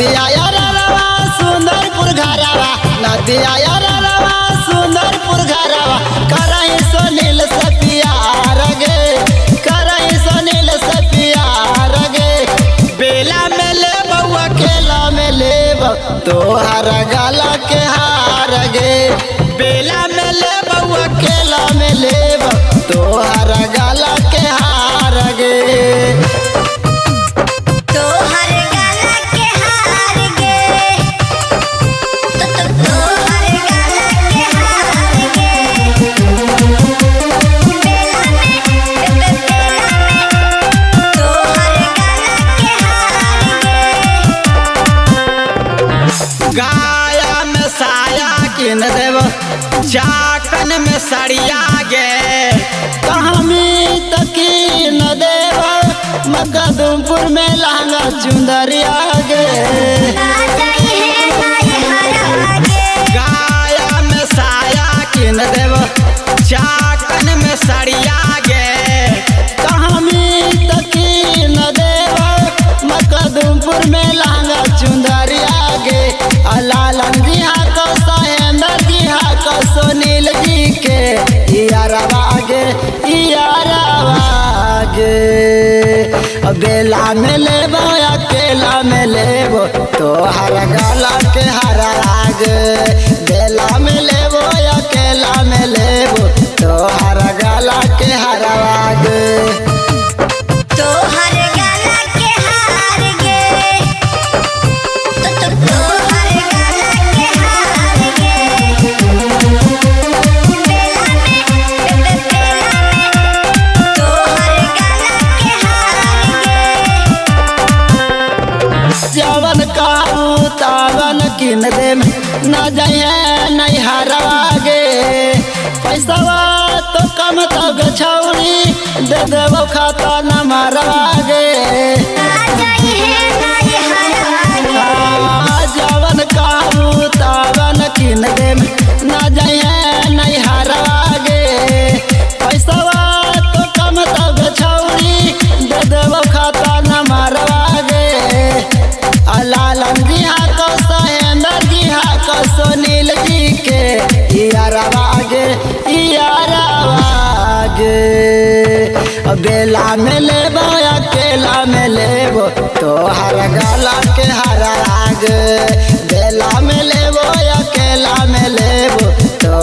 नदिया रवा, सुंदरपुर घरवा। नदिया रवा, सुंदरपुर घरवा। कर सुनील से प्यार गे सुनील से प्यार गे बेला में ले बउआ खेला में ले तोहर गला के हार गे। बेला में ले बउआ खेला में ले तोहर काया में साया किन देव चाकन में सड़िया गे। कहामी तकी न देव मकदमपुर में लहंगा चुंदरिया गे। बेला में लेबो अकेला में लेबो। तोहर गला के हरा राग बेला में ले न किन दे न जाए नैहरवा गे पैसावा तो कम तो गछौड़ी दे देव खाता न मारवागे लागे। बेला में ले अकेला में ले तो हर गला के हरा लागे बेला में ले अकेला में ले तो